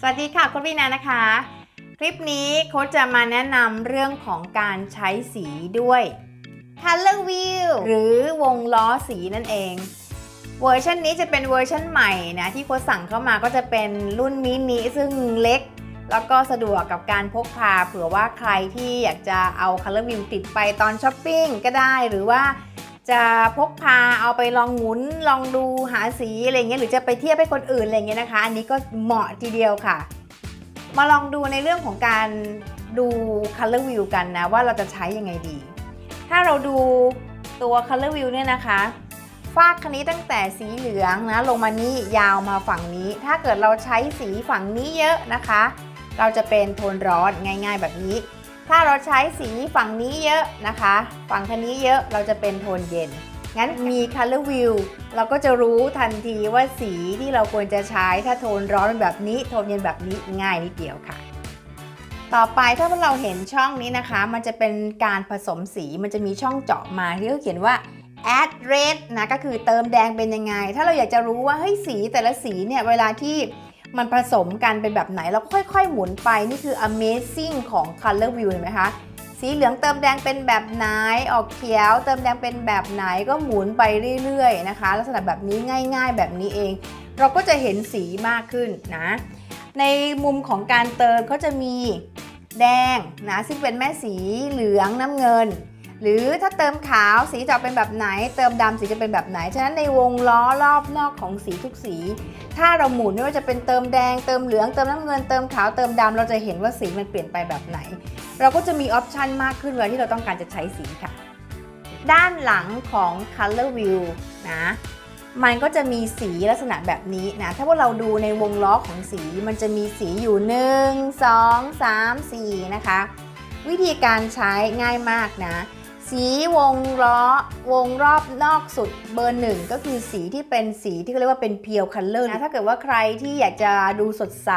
สวัสดีค่ะคุณวีนานะคะ คลิปนี้โค้ชจะมาแนะนำเรื่องของการใช้สีด้วย Color Wheel หรือวงล้อสีนั่นเอง เวอร์ชันนี้จะเป็นเวอร์ชันใหม่นะที่โค้ชสั่งเข้ามาก็จะเป็นรุ่นมินิซึ่งเล็ก แล้วก็สะดวกกับการพกพาเผื่อว่าใครที่อยากจะเอา Color Wheel ติดไปตอนช้อปปิ้งก็ได้หรือว่า จะพกพาเอาไปลองหมุนลองดูหาสีอะไรเงี้ยหรือจะไปเทียบให้คนอื่นอะไรเงี้ยนะคะ อันนี้ก็เหมาะทีเดียวค่ะ มาลองดูในเรื่องของการดู color view กันนะ ว่าเราจะใช้ยังไงดี ถ้าเราดูตัว color view เนี่ยนะคะฟากคันนี้ตั้งแต่สีเหลืองนะลงมานี้ยาวมาฝั่งนี้ ถ้าเกิดเราใช้สีฝั่งนี้เยอะนะคะ เราจะเป็นโทนร้อนง่าย ๆ แบบนี้ ถ้าเราใช้สีฝั่งนี้เยอะนะคะ ฝั่งคันนี้เยอะเราจะเป็นโทนเย็น งั้นมี color view เราก็จะรู้ทันทีว่าสีที่เราควรจะใช้ถ้าโทนร้อนแบบนี้โทนเย็นแบบนี้ง่ายนิดเดียวค่ะ ต่อไปถ้าเราเห็นช่องนี้นะคะ มันจะเป็นการผสมสีมันจะมีช่องเจาะมาที่เขาเขียนว่า add red นะก็คือเติมแดงเป็นยังไง ถ้าเราอยากจะรู้ว่าเฮ้ยสีแต่ละสีเนี่ยเวลาที่ มันผสมกันเป็นแบบไหนเราค่อยๆ หมุนไปนี่คือ amazing ของ color view เห็นไหมคะ สีเหลืองเติมแดงเป็นแบบไหน ออกเขียว เติมแดงเป็นแบบไหนก็หมุนไปเรื่อยๆนะคะ ลักษณะแบบนี้ง่ายๆ แบบนี้เอง เราก็จะเห็นสีมากขึ้นนะ ในมุมของการเติมเขาจะมีแดงนะซึ่งเป็นแม่สีเหลืองน้ำเงิน หรือถ้าเติมขาวสีจะเป็นแบบไหน เติมดำสีจะเป็นแบบไหน ฉะนั้นในวงล้อรอบนอกของสีทุกสี ถ้าเราหมุนไม่ว่าจะเป็นเติมแดง เติมเหลืองเติมน้ำเงินเติมขาวเติมดำเราจะเห็นว่าสีมันเปลี่ยนไปแบบไหน เราก็จะมี option มากขึ้นเวลาที่เราต้องการจะใช้สีค่ะ ด้านหลังของ Color Wheel นะมันก็จะมีสีลักษณะแบบนี้นะ ถ้าว่าเราดูในวงล้อของสี มันจะมีสีอยู่ 1 2 3 4 นะคะ วิธีการใช้ง่ายมากนะ สีวงล้อวงรอบนอกสุดเบอร์หนึ่งก็คือสีที่เป็นสีที่เขาเรียกว่าเป็น pure color นะถ้าเกิดว่าใครที่อยากจะดูสดใส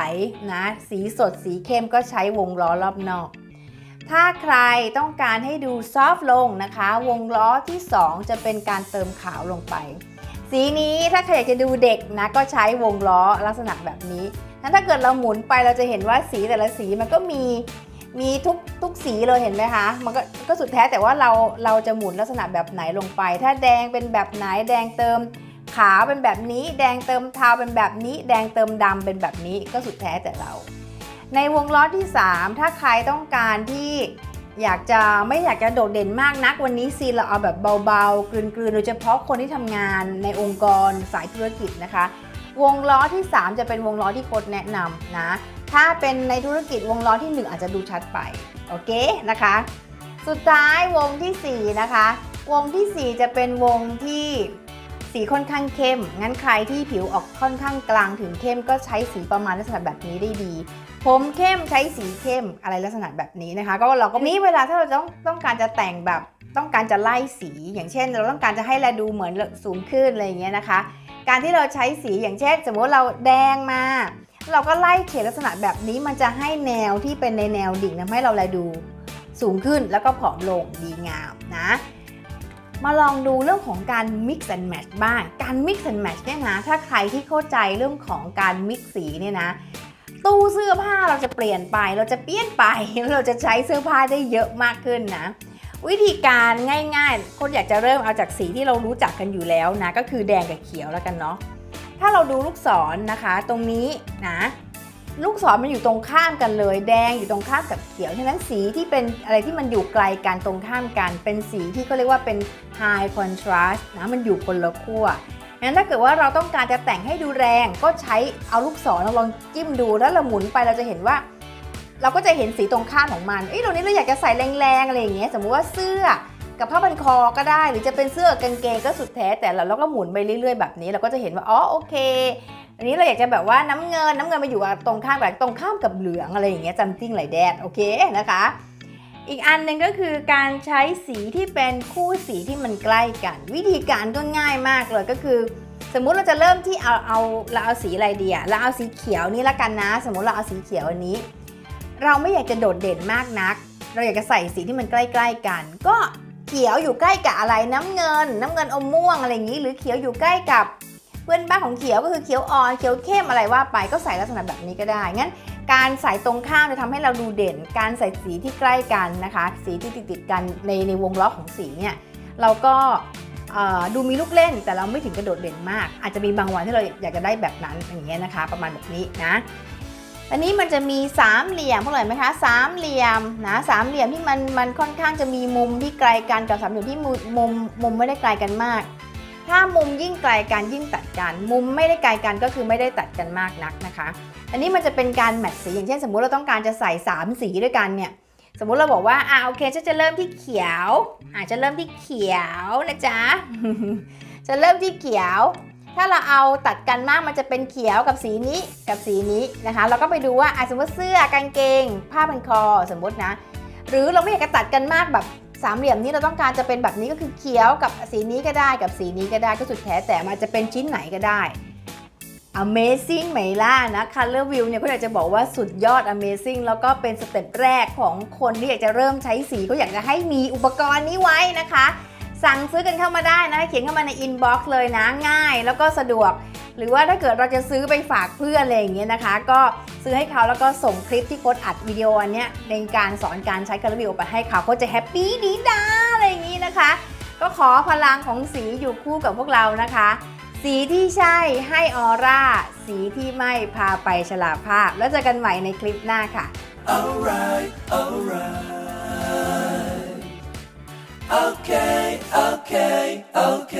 นะสีสดสีเข้มก็ใช้วงล้อรอบนอก ถ้าใครต้องการให้ดูซอฟลงนะคะ วงล้อที่ 2 จะเป็นการเติมขาวลงไป สีนี้ถ้าใครอยากจะดูเด็กนะก็ใช้วงล้อลักษณะแบบนี้นั้นถ้าเกิดเราหมุนไปเราจะเห็นว่าสีแต่ละสีมันก็มี มีทุกทุกสีเลยเห็นไหมคะ มันก็ก็สุดแท้แต่ว่าเราเราจะหมุนลักษณะแบบไหนลงไป ถ้าแดงเป็นแบบไหนแดงเติมขาวเป็นแบบนี้ แดงเติมเทาเป็นแบบนี้ แดงเติมดำเป็นแบบนี้ก็สุดแท้แต่เรา ในวงล้อที่ 3 ถ้าใครต้องการที่อยากจะไม่อยากจะโดดเด่นมากนักวันนี้ซีเราเอาแบบเบาๆกลืนๆโดยเฉพาะคนที่ทำงานในองค์กรสายธุรกิจนะคะ วงล้อที่ 3 จะเป็นวงล้อที่โค้ดแนะนำนะ ถ้าเป็นในธุรกิจวงล้อที่ 1 อาจจะดูชัดไป โอเคนะคะ สุดท้ายวงที่ 4 นะคะ วงที่ 4 จะเป็นวงที่สีค่อนข้างเข้ม งั้นใครที่ผิวออกค่อนข้างกลางถึงเข้มก็ใช้สีประมาณลักษณะแบบนี้ได้ดี ผมเข้มใช้สีเข้มอะไรลักษณะแบบนี้นะคะ ก็เราก็นี้เวลาถ้าเราต้องต้องการจะแต่งแบบต้องการจะไล่สี อย่างเช่น เราต้องการจะให้แลดูเหมือนสูงขึ้นอะไรอย่างเงี้ยนะคะ การที่เราใช้สีอย่างเช่น สมมติเราแดงมา เราก็ไล่เฉดลักษณะแบบนี้มันจะให้แนวที่เป็นในแนวดิ่งทำให้เราแลดูสูงขึ้นแล้วก็ผอมลงดีงามนะ มาลองดูเรื่องของการ mix and match บ้าง การ mix and match เนี่ยนะ ถ้าใครที่เข้าใจเรื่องของการ mix สีเนี่ยนะ ตู้เสื้อผ้าเราจะเปลี่ยนไป เราจะเปลี่ยนไป เราจะใช้เสื้อผ้าได้เยอะมากขึ้นนะ วิธีการง่ายๆ คนอยากจะเริ่มเอาจากสีที่เรารู้จักกันอยู่แล้วนะ ก็คือแดงกับเขียวแล้วกันเนาะ ถ้าเราดูลูกศรนนะคะ ตรงนี้นะลูกศรมันอยู่ตรงข้ามกันเลย แดงอยู่ตรงข้ามกับเขียวฉะนั้นสีที่เป็นอะไรที่มันอยู่ไกลกันตรงข้ามกัน เป็นสีที่เขาเรียกว่าเป็น high contrast นะมันอยู่คนละขั้วงั้นถ้าเกิดว่าเราต้องการจะแต่งให้ดูแรงก็ใช้เอาลูกศรเราลองจิ้มดูแล้วเราหมุนไปเราจะเห็นว่า เราก็จะเห็นสีตรงข้ามของมันเอ้ยตรงนี้เราอยากจะใส่แรงๆอะไรอย่างเงี้ยสมมุติว่าเสื้อ กับผ้าพันคอก็ได้ หรือจะเป็นเสื้อกางเกงก็สุดแท้แต่เราเราก็หมุนไปเรื่อย ๆ แบบนี้ เราก็จะเห็นว่าอ๋อโอเค อันนี้เราอยากจะแบบว่าน้ำเงินน้ำเงินมาอยู่ตรงข้ามกับตรงข้ามกับเหลืองอะไรอย่างเงี้ยจัมติ้งไหลแดดโอเคนะคะ อีกอันหนึ่งก็คือการใช้สีที่เป็นคู่สีที่มันใกล้กัน วิธีการก็ง่ายมากเลยก็คือ สมมุติเราจะเริ่มที่เอาเอาเราเอาสีอะไรดีอะเราเอาสีเขียวนี่ละกันนะ สมมุติเราเอาสีเขียวอันนี้ เราไม่อยากจะโดดเด่นมากนักเราอยากจะใส่สีที่มันใกล้ ๆ กัน ก็เขียวอยู่ใกล้กับอะไรน้ำเงิน น้ำเงินอมม่วงอะไรอย่างนี้ หรือเขียวอยู่ใกล้กับเพื่อนบ้านของเขียวก็คือเขียวอ่อนเขียวเข้มอะไรว่าไปก็ใส่ลักษณะแบบนี้ก็ได้งั้น การใส่ตรงข้ามจะทำให้เราดูเด่น การใส่สีที่ใกล้กันนะคะ สีที่ติดติดกันในในวงล้อของสีเนี่ยเราก็ดูมีลูกเล่นแต่เราไม่ถึงกระโดดเด่นมาก อาจจะมีบางวันที่เราอยากจะได้แบบนั้นอย่างเงี้ยนะคะ ประมาณแบบนี้นะ อันนี้มันจะมีสามเหลี่ยมเท่าไหร่ไหมคะสามเหลี่ยมนะสามเหลี่ยมที่มันมันค่อนข้างจะมีมุมที่ไกลกันกับสามเหลี่ยมที่มุมมุมมุมไม่ได้ไกลกันมาก ถ้ามุมยิ่งไกลกันยิ่งตัดกัน มุมไม่ได้ไกลกันก็คือไม่ได้ตัดกันมากนักนะคะ อันนี้มันจะเป็นการแมทสีอย่างเช่น สมมุติเราต้องการจะใส่ 3 สีด้วยกันเนี่ยสมมุติเราบอกว่าอ่าโอเคฉันจะเริ่มที่เขียวอาจจะเริ่มที่เขียวนะจ๊ะจะเริ่มที่เขียว ถ้าเราเอาตัดกันมากมันจะเป็นเขียวกับสีนี้กับสีนี้นะคะ เราก็ไปดูว่าสมมติเสื้อกางเกง ผ้าพันคอสมมตินะ หรือเราไม่อยากจะตัดกันมากแบบสามเหลี่ยมนี้เราต้องการจะเป็นแบบนี้ก็คือเขียวกับสีนี้ก็ได้กับสีนี้ก็ได้ก็สุดแท้แต่มันจะเป็นชิ้นไหนก็ได้ Amazing ไหมล่ะนะ Color View เนี่ยเขาอยากจะบอกว่าสุดยอด Amazing แล้วก็เป็นสเต็ปแรกของคนที่อยากจะเริ่มใช้สีเขาอยากจะให้มีอุปกรณ์นี้ไว้นะคะ สั่งซื้อกันเข้ามาได้นะเขียนเข้ามาใน inbox เลยนะง่าย แล้วก็สะดวก หรือว่าถ้าเกิดเราจะซื้อไปฝากเพื่อนอะไรอย่างเงี้ยนะคะ ก็ซื้อให้เขาแล้วก็ส่งคลิปที่โค้ดอัดวิดีโออันเนี้ยในการสอนการใช้ Color View ไปให้เขาเขาจะแฮปปี้ดีด้าอะไรอย่างงี้นะคะ ก็ขอพลังของสีอยู่คู่กับพวกเรานะคะ สีที่ใช่ให้ออร่าสีที่ไม่พาไปฉลาภาพ แล้วเจอกันใหม่ในคลิปหน้าค่ะ alright alright okay okay okay